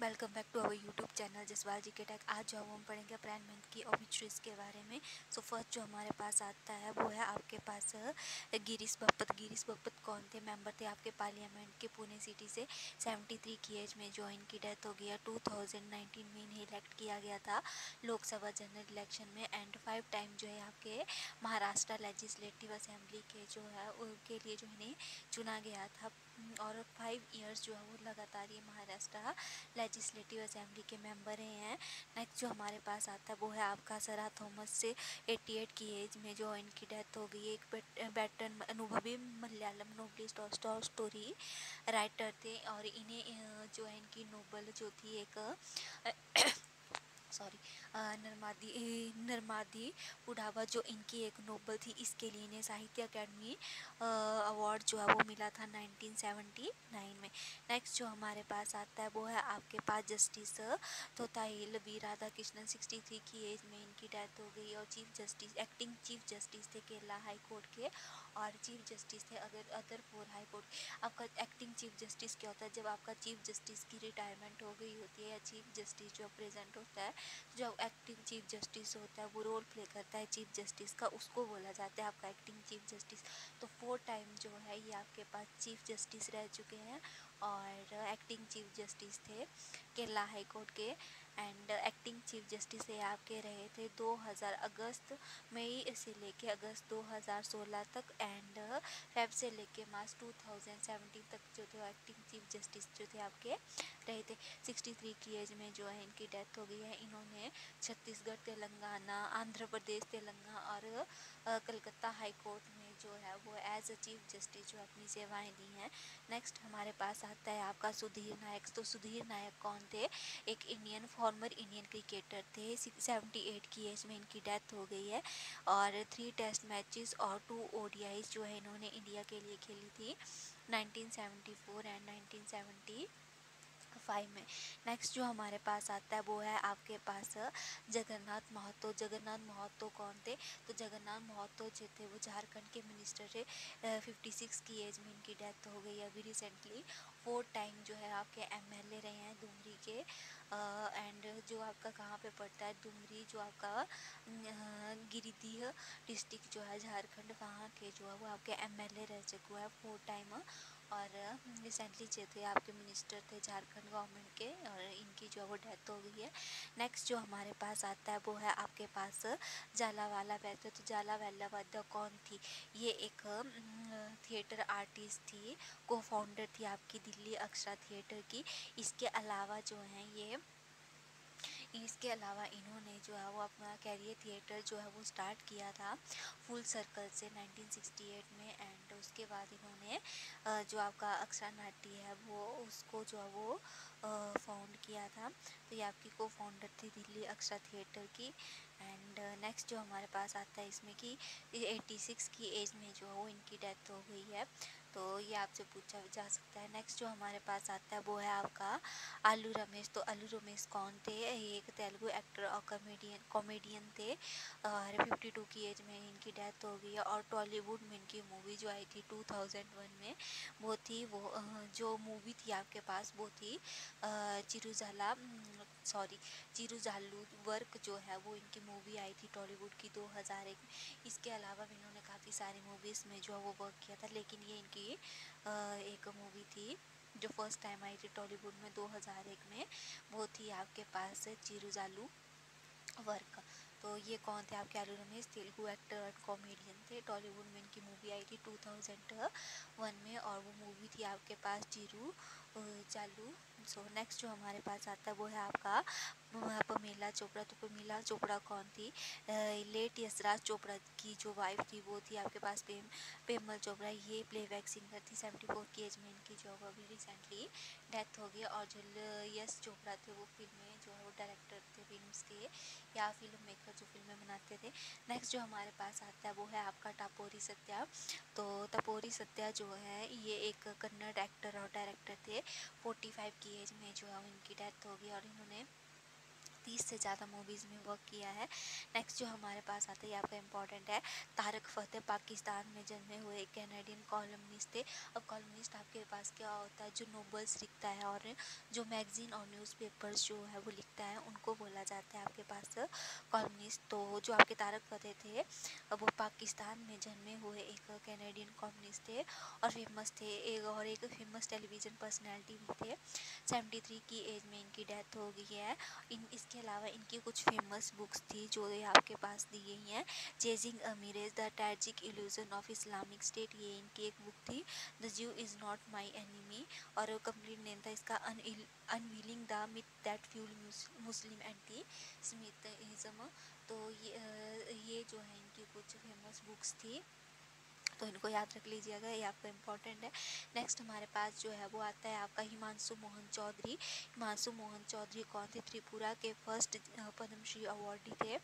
Welcome back to our YouTube channel Jaswal ji के टैक आज जो हम पढ़ेंगे अप्रैल मंथ की ऑबिचुरीज के बारे में। सो so, फ़र्स्ट जो हमारे पास आता है वो है आपके पास गिरीश बप्पत गिरीश बप्पत कौन थे? मेंबर थे आपके पार्लियामेंट के पुणे सिटी से। 73 की एज में जो इनकी डेथ हो है। 2019 में इन्हें इलेक्ट किया गया था लोकसभा जनरल इलेक्शन में। एंड फाइव टाइम जो है आपके महाराष्ट्र लेजिस्लेटिव असेंबली के जो है उनके लिए जो इन्हें चुना गया था। और फाइव ईयर्स जो है वो लगातार ये महाराष्ट्र लेजिस्लेटिव असेंबली के मेंबर हैं नेक्स्ट जो हमारे पास आता है, वो है आपका सरा थॉमस से 88 की एज में जो इनकी डेथ हो गई। एक बैटन अनुभवी मलयालम नोबलिस्ट और स्टोरी राइटर थे और इन्हें जो है इनकी नोबल जो थी एक सॉरी नर्मादी नर्मादी बुढ़ावा जो इनकी एक नोबल थी, इसके लिए इन्हें साहित्य अकेडमी अवार्ड जो है वो मिला था 1979 में। नेक्स्ट जो हमारे पास आता है, वो है आपके पास justice Thottathil V Radhakrishnan 63 की एज में इनकी डेथ हो गई और chief justice acting chief justice थे केरला हाई कोर्ट के और चीफ जस्टिस थे अगर अदर फोर हाई कोर्ट आपका एक्टिंग चीफ जस्टिस क्या होता है? जब आपका चीफ जस्टिस की रिटायरमेंट हो गई होती है या चीफ जस्टिस जो प्रेजेंट होता है जो एक्टिंग चीफ जस्टिस होता है, वो रोल प्ले करता है चीफ जस्टिस का, उसको बोला जाता है आपका एक्टिंग चीफ जस्टिस तो फोर टाइम जो है, ये आपके पास चीफ जस्टिस रह चुके हैं। और एक्टिंग चीफ जस्टिस थे, केरला हाई कोर्ट के एंड एक्टिंग चीफ जस्टिस ये आपके रहे थे 2000 अगस्त मई से लेके, अगस्त 2016 तक एंड फेब से लेके मार्च 2017 तक जो थे एक्टिंग चीफ जस्टिस जो थे आपके रहे थे। 63 की एज में जो है इनकी डेथ हो गई है। इन्होंने छत्तीसगढ़, तेलंगाना, आंध्र प्रदेश, तेलंगाना और कलकत्ता हाई कोर्ट जो है वो एज अ चीफ जस्टिस जो अपनी सेवाएँ दी हैं। नेक्स्ट हमारे पास आता है आपका सुधीर नायक। तो सुधीर नायक कौन थे? एक इंडियन फॉर्मर इंडियन क्रिकेटर थे। सेवेंटी एट की एज में इनकी डेथ हो गई है। और थ्री टेस्ट मैचेस और टू ओडियाईज जो है इन्होंने इंडिया के लिए खेली थी। 1974 एंड 1970 फाइव में। नेक्स्ट जो हमारे पास आता है वो है आपके पास जगन्नाथ महतो। जगन्नाथ महतो कौन थे? तो जगन्नाथ महतो जो थे वो झारखंड के मिनिस्टर थे। फिफ्टी सिक्स की एज में इनकी डेथ हो गई अभी रिसेंटली फोर टाइम जो है आपके एमएलए रहे हैं दुमरी के। एंड जो आपका कहाँ पे पड़ता है? दुमरी जो आपका गिरिडीह डिस्ट्रिक्ट जो है, झारखंड, वहाँ के जो है वो आपके एमएलए रह चुके हैं। फोर टाइम और रिसेंटली जो थे आपके मिनिस्टर थे झारखंड गवर्नमेंट के और इनकी जो है वो डेथ हो गई है। नेक्स्ट जो हमारे पास आता है वो है आपके पास वाला वैद्य तो जाला वाला वैद्य कौन थी? ये एक थिएटर आर्टिस्ट थी को फाउंडर थी आपकी दिल्ली अक्षरा थिएटर की। इसके अलावा जो हैं ये, इसके अलावा इन्होंने जो है वो अपना कैरियर थिएटर जो है वो स्टार्ट किया था फुल सर्कल से 1968 में एंड उसके बाद इन्होंने जो आपका अक्षरा नाट्य है, वो उसको जो है वो फाउंड किया था। तो ये आपकी को फाउंडर थी दिल्ली अक्षरा थिएटर की। एंड नेक्स्ट जो हमारे पास आता है इसमें कि 86 की एज में जो है वो इनकी डेथ हो गई है। तो ये आपसे पूछा जा सकता है। नेक्स्ट जो हमारे पास आता है वो है आपका आलू रमेश। तो आलू रमेश कौन थे? ये एक तेलुगु एक्टर और कॉमेडियन कॉमेडियन थे। और 52 की एज में इनकी डेथ हो गई है। और टॉलीवुड में इनकी मूवी जो आई थी 2001 में, वो थी वो जो मूवी थी आपके पास, वो थी चिरुजाला सॉरी, चिरू जालू वर्क जो है वो इनकी मूवी आई थी टॉलीवुड की 2001 में। इसके अलावा भी इन्होंने काफ़ी सारी मूवीज़ में जो है वो वर्क किया था, लेकिन ये इनकी एक मूवी थी जो फ़र्स्ट टाइम आई थी टॉलीवुड में 2001 में। वो थी आपके पास चिरू जालू वर्क तो ये कौन थे आपके आलू रमेश? तेलुगु एक्टर और कॉमेडियन थे। टॉलीवुड में इनकी मूवी आई थी 2001 में और वो मूवी थी आपके पास जीरू चालू सो so, नेक्स्ट जो हमारे पास आता है वो है आपका पमेला चोपड़ा तो पमेला चोपड़ा कौन थी? लेट यशराज चोपड़ा की जो वाइफ थी, वो थी आपके पास पेम, पेमल चोपड़ा। ये प्लेबैक सिंगर थी सेवेंटी फोर की एज में इनकी जो अभी रिसेंटली डेथ हो गई। और जो यश चोपड़ा थे, वो फ़िल्में जो है वो डायरेक्टर थे फ़िल्म के, या फ़िल्म मेकर जो फ़िल्में बनाते थे। नेक्स्ट जो हमारे पास आता है, वो है आपका टापोरी सत्या। तो टपोरी सत्या जो है, ये एक कन्नड़ एक्टर और डायरेक्टर थे। फोर्टी फाइव की एज में जो है इनकी डेथ हो गई और इन्होंने तीस से ज़्यादा मूवीज़ में वर्क किया है। नेक्स्ट जो हमारे पास आता है, ये आपका इंपॉर्टेंट है। तारक फतेह पाकिस्तान में जन्मे हुए कैनेडियन कॉलमनिस्ट थे। अब कॉलमनिस्ट आपके पास क्या होता है? जो नोबल्स लिखता है और जो मैगजीन और न्यूज़पेपर्स जो है, वो लिखता है, उनको बोला जाता है आपके पास कॉलमनिस्ट तो जो आपके तारक फतेह थे, वो पाकिस्तान में जन्मे हुए एक कैनेडियन कॉलमनिस्ट थे और फ़ेमस थे, एक और एक फ़ेमस टेलीविज़न पर्सनैलिटी भी थे। सेवेंटी थ्री की एज में इनकी डेथ हो गई है। इन, इसके अलावा इनकी कुछ फ़ेमस बुक्स थी जो ये आपके पास दी गई हैं। Chasing a mirage the tragic illusion of Islamic state ये इनकी एक बुक थी। The Jew is not my enemy और कंप्लीट नेम था इसका unveiling the myth that fuel Muslim antisemitism तो ये ये जो है इनकी कुछ फ़ेमस बुक्स थी। तो इनको याद रख लीजिएगा ये आपका इम्पोर्टेंट है। नेक्स्ट हमारे पास जो है वो आता है आपका हिमांशु मोहन चौधरी। हिमांशु मोहन चौधरी कौन थे? त्रिपुरा के फ़र्स्ट पद्मश्री अवार्डी थे।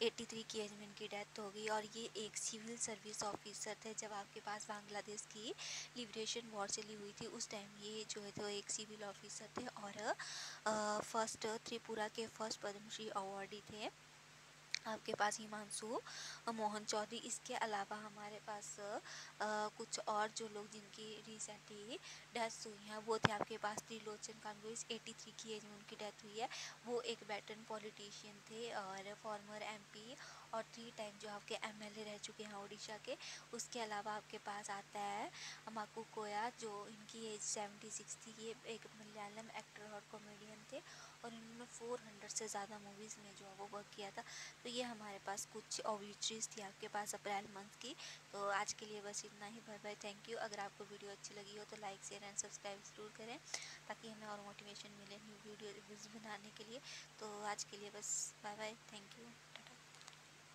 83 की एज में इनकी डेथ हो गई और ये एक सिविल सर्विस ऑफिसर थे जब आपके पास बांग्लादेश की लिबरेशन वॉर चली हुई थी। उस टाइम ये जो है तो एक सिविल ऑफिसर थे और फ़र्स्ट त्रिपुरा के फ़र्स्ट पद्मश्री अवार्डी थे। आपके पास हिमांशु मोहन चौधरी इसके अलावा हमारे पास आ, कुछ और जो लोग जिनकी रिसेंटली डेथ हुई हैं वो थे आपके पास त्रिलोचन कांग्रेस 83 की एज में उनकी डेथ हुई है। वो एक वेटरन पॉलिटिशियन थे और फॉर्मर एमपी और थ्री टाइम जो आपके एमएलए रह चुके हैं उड़ीसा के। उसके अलावा आपके पास आता है अमाकू कोया जो इनकी एज सेवेंटी सिक्स थी। ये एक मलयालम एक्टर और कॉमेडियन थे और इन्होंने फोर हंड्रेड से ज़्यादा मूवीज़ में जो है वो वर्क किया था। तो ये हमारे पास कुछ ऑबिट्रीज थी आपके पास अप्रैल मंथ की तो आज के लिए बस इतना ही। बाय बाय थैंक यू अगर आपको वीडियो अच्छी लगी हो तो लाइक शेयर एंड सब्सक्राइब ज़रूर करें, ताकि हमें और मोटिवेशन मिले न्यू वीडियो बनाने के लिए। तो आज के लिए बस बाय बाय थैंक यू